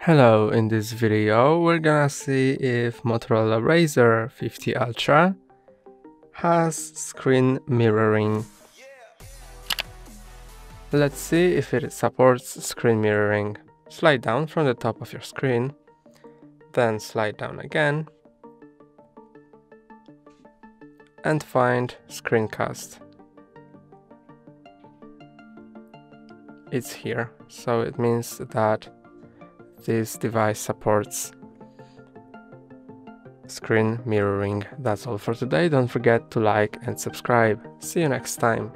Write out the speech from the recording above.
Hello, in this video we're gonna see if Motorola Razr 50 Ultra has screen mirroring. Let's see if it supports screen mirroring. Slide down from the top of your screen, then slide down again and find screencast. It's here, so it means that this device supports screen mirroring. That's all for today. Don't forget to like and subscribe. See you next time.